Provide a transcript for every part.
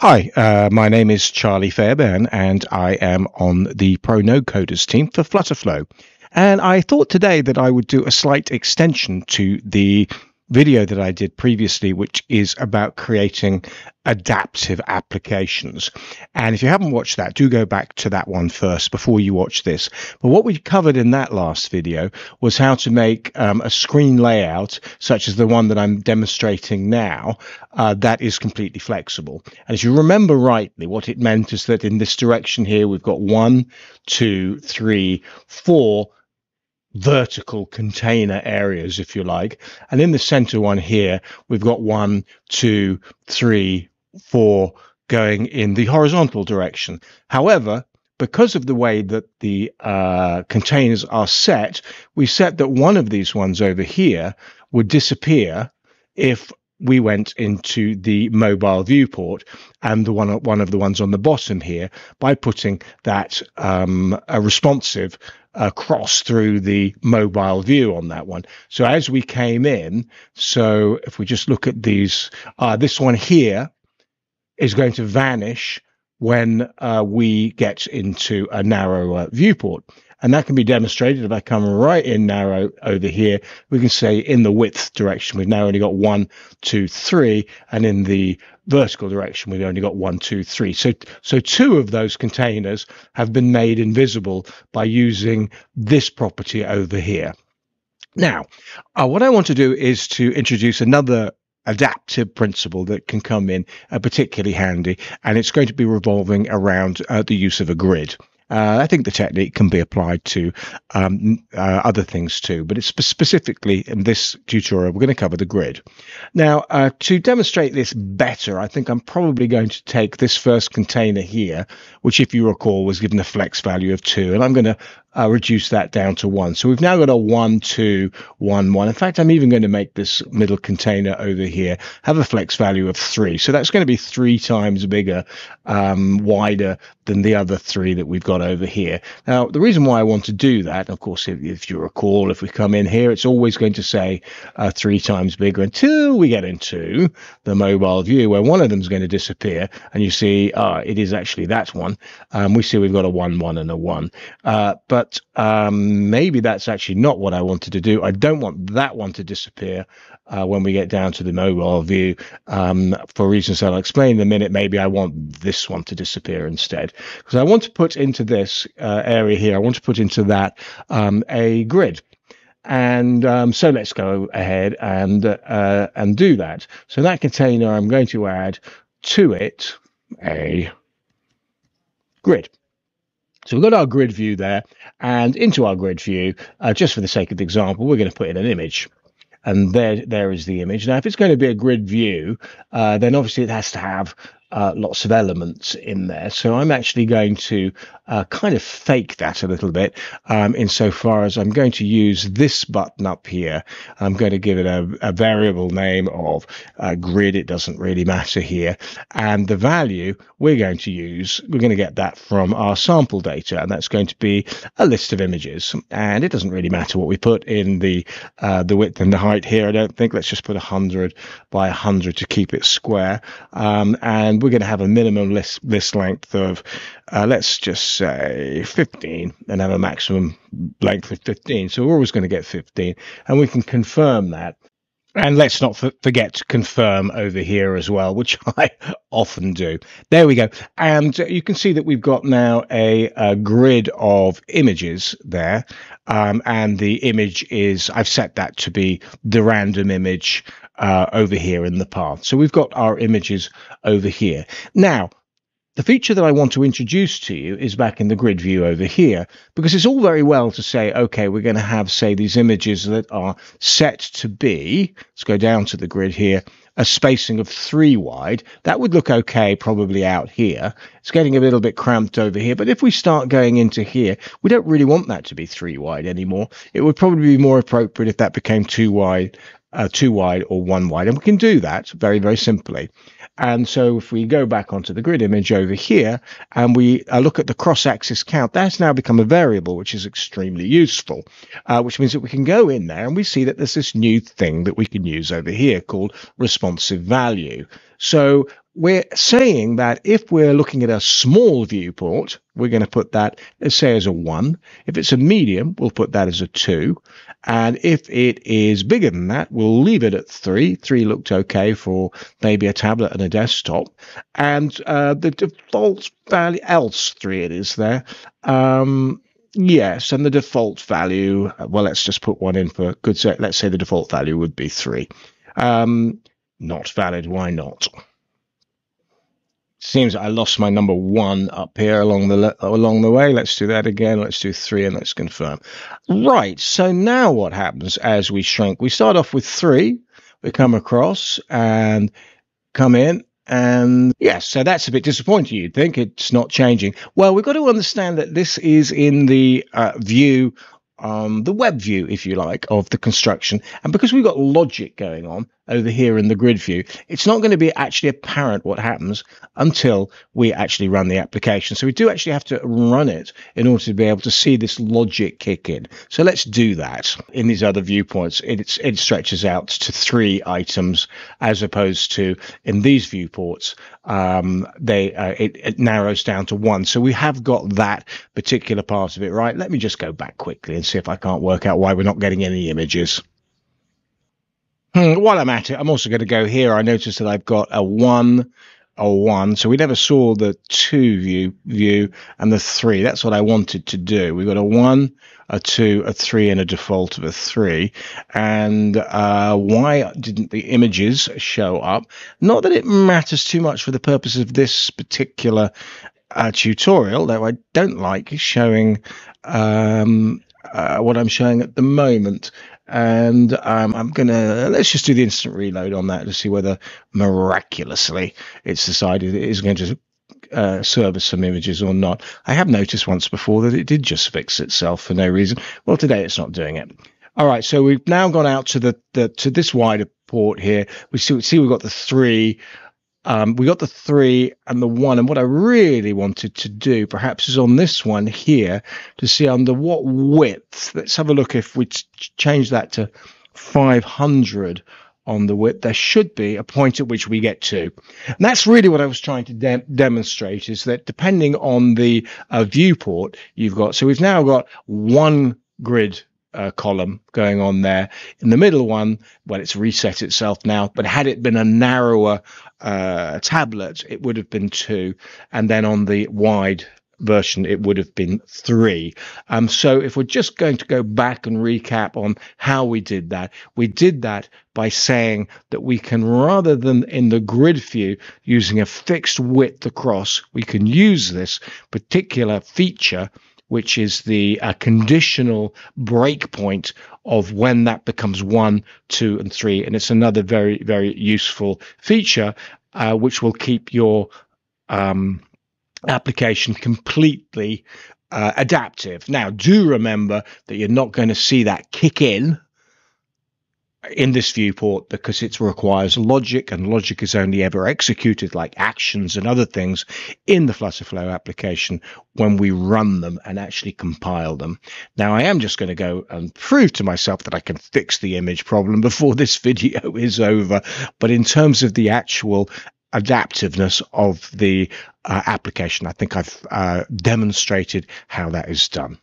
Hi, uh, my name is Charlie Fairbairn, and I am on the Pro No Coders team for Flutterflow. And I thought today that I would do a slight extension to the video that I did previously, which is about creating adaptive applications. And if you haven't watched that, do go back to that one first before you watch this. But what we covered in that last video was how to make um, a screen layout, such as the one that I'm demonstrating now, uh, that is completely flexible. And as you remember rightly, what it meant is that in this direction here, we've got one, two, three, four vertical container areas, if you like. And in the center one here, we've got one, two, three, four going in the horizontal direction. However, because of the way that the uh, containers are set, we set that one of these ones over here would disappear if we went into the mobile viewport and the one one of the ones on the bottom here by putting that um, a responsive uh, cross through the mobile view on that one. So as we came in, so if we just look at these, uh, this one here is going to vanish when uh, we get into a narrower viewport. And that can be demonstrated if I come right in narrow over here. We can say in the width direction, we've now only got one, two, three. And in the vertical direction, we've only got one, two, three. So, so two of those containers have been made invisible by using this property over here. Now, uh, what I want to do is to introduce another adaptive principle that can come in uh, particularly handy, and it's going to be revolving around uh, the use of a grid. Uh, I think the technique can be applied to um, uh, other things too, but it's specifically in this tutorial, we're going to cover the grid. Now, uh, to demonstrate this better, I think I'm probably going to take this first container here, which if you recall was given a flex value of two, and I'm going to uh, reduce that down to one. So we've now got a one, two, one, one. In fact, I'm even going to make this middle container over here have a flex value of three. So that's going to be three times bigger, um, wider than the other three that we've got over here. Now, the reason why I want to do that, of course, if, if you recall, if we come in here, it's always going to say uh, three times bigger until we get into the mobile view where one of them is going to disappear. And you see, uh, it is actually that one. Um, we see we've got a one, one, and a one. Uh, but but um, maybe that's actually not what I wanted to do. I don't want that one to disappear uh, when we get down to the mobile view um, for reasons I'll explain in a minute. Maybe I want this one to disappear instead because I want to put into this uh, area here, I want to put into that um, a grid. And um, so let's go ahead and uh, and do that. So that container, I'm going to add to it a grid. So we've got our grid view there, and into our grid view, uh, just for the sake of the example, we're going to put in an image. And there, there is the image. Now, if it's going to be a grid view, uh, then obviously it has to have uh, lots of elements in there. So I'm actually going to uh, kind of fake that a little bit um, insofar as I'm going to use this button up here. I'm going to give it a, a variable name of uh, grid. It doesn't really matter here. And the value we're going to use, we're going to get that from our sample data. And that's going to be a list of images. And it doesn't really matter what we put in the, uh, the width and the height here. I don't think. Let's just put 100 by 100 to keep it square. Um, and and we're going to have a minimum list, list length of, uh, let's just say 15 and have a maximum length of 15. So we're always going to get 15 and we can confirm that. And let's not forget to confirm over here as well, which I often do. There we go. And you can see that we've got now a, a grid of images there. Um, and the image is, I've set that to be the random image uh, over here in the path. So we've got our images over here. Now, the feature that I want to introduce to you is back in the grid view over here, because it's all very well to say, okay, we're going to have, say, these images that are set to be, let's go down to the grid here, a spacing of three wide. That would look okay probably out here. It's getting a little bit cramped over here, but if we start going into here, we don't really want that to be three wide anymore. It would probably be more appropriate if that became two wide uh, two wide or one wide. And we can do that very, very simply. And so if we go back onto the grid image over here and we uh, look at the cross-axis count, that's now become a variable, which is extremely useful, uh, which means that we can go in there and we see that there's this new thing that we can use over here called responsive value. So we're saying that if we're looking at a small viewport, we're going to put that, let's say, as a 1. If it's a medium, we'll put that as a 2. And if it is bigger than that, we'll leave it at 3. 3 looked okay for maybe a tablet and a desktop. And uh, the default value, else 3 it is there. Um, Yes, and the default value, well, let's just put one in for good. Let's say the default value would be 3. Um, not valid, why not? Seems I lost my number one up here along the along the way. Let's do that again. Let's do three and let's confirm. Right. So now what happens as we shrink? We start off with three. We come across and come in. And yes, so that's a bit disappointing. You'd think it's not changing. Well, we've got to understand that this is in the uh, view um, the web view, if you like, of the construction. And because we've got logic going on over here in the grid view, it's not going to be actually apparent what happens until we actually run the application. So we do actually have to run it in order to be able to see this logic kick in. So let's do that. In these other viewports, it, it stretches out to three items as opposed to in these viewports, um, they uh, it, it narrows down to one. So we have got that particular part of it right. Let me just go back quickly and see if I can't work out why we're not getting any images. Hmm, while I'm at it, I'm also going to go here. I noticed that I've got a one, a one. So we never saw the two view view and the three. That's what I wanted to do. We've got a one, a two, a three, and a default of a three. And uh, why didn't the images show up? Not that it matters too much for the purpose of this particular uh, tutorial, though I don't like showing um, uh, what I'm showing at the moment. And um, I'm to, let's just do the instant reload on that to see whether miraculously it's decided it is going to uh, service some images or not. I have noticed once before that it did just fix itself for no reason. Well, today it's not doing it. All right, so we've now gone out to the, the to this wider port here. We see, see we've got the three um, we got the three and the one. And what I really wanted to do, perhaps, is on this one here to see under what width. Let's have a look if we change that to 500 on the width, there should be a point at which we get to. And that's really what I was trying to de- demonstrate is that depending on the uh, viewport you've got, so we've now got one grid uh, column going on there. In the middle one, well, it's reset itself now, but had it been a narrower uh, tablet, it would have been two. And then on the wide version, it would have been three. Um, so if we're just going to go back and recap on how we did that, we did that by saying that we can, rather than in the grid view using a fixed width across, we can use this particular feature which is the uh, conditional breakpoint of when that becomes one, two, and three. And it's another very, very useful feature, uh, which will keep your um, application completely uh, adaptive. Now, do remember that you're not going to see that kick in in this viewport because it requires logic and logic is only ever executed like actions and other things in the Flutterflow application when we run them and actually compile them. Now I am just going to go and prove to myself that I can fix the image problem before this video is over. But in terms of the actual adaptiveness of the uh, application, I think I've uh, demonstrated how that is done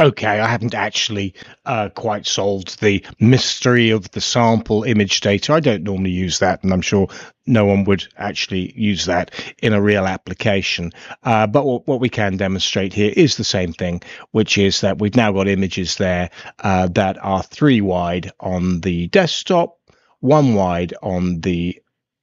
okay, I haven't actually uh, quite solved the mystery of the sample image data. I don't normally use that, and I'm sure no one would actually use that in a real application. Uh, but what, what, we can demonstrate here is the same thing, which is that we've now got images there uh, that are three wide on the desktop, one wide on the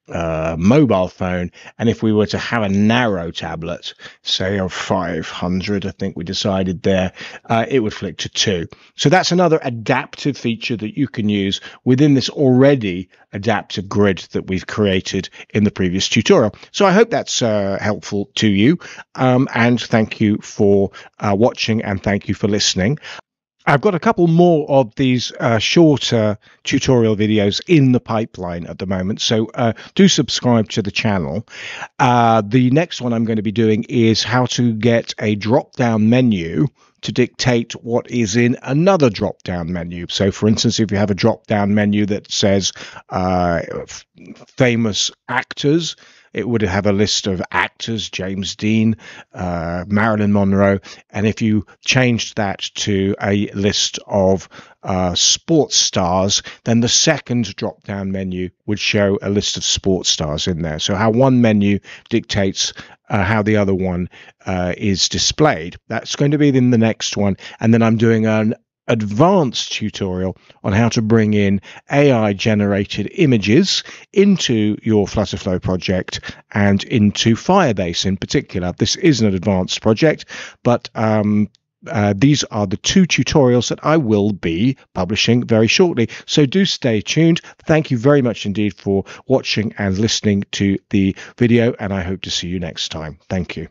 uh, mobile phone, and if we were to have a narrow tablet, say of 500, I think we decided there, uh, it would flick to two. So that's another adaptive feature that you can use within this already adaptive grid that we've created in the previous tutorial. So I hope that's uh, helpful to you, um, and thank you for uh, watching and thank you for listening. I've got a couple more of these uh, shorter tutorial videos in the pipeline at the moment, so uh, do subscribe to the channel. Uh, the next one I'm going to be doing is how to get a drop down menu to dictate what is in another drop down menu. So, for instance, if you have a drop down menu that says uh, famous actors, it would have a list of actors James Dean, uh, Marilyn Monroe. And if you changed that to a list of uh, sports stars, then the second drop down menu would show a list of sports stars in there. So, how one menu dictates uh, how the other one uh, is displayed. That's going to be in the next one. And then I'm doing an advanced tutorial on how to bring in AI generated images into your Flutterflow project and into Firebase in particular. This is an advanced project, but um, uh, these are the two tutorials that I will be publishing very shortly. So do stay tuned. Thank you very much indeed for watching and listening to the video, and I hope to see you next time. Thank you.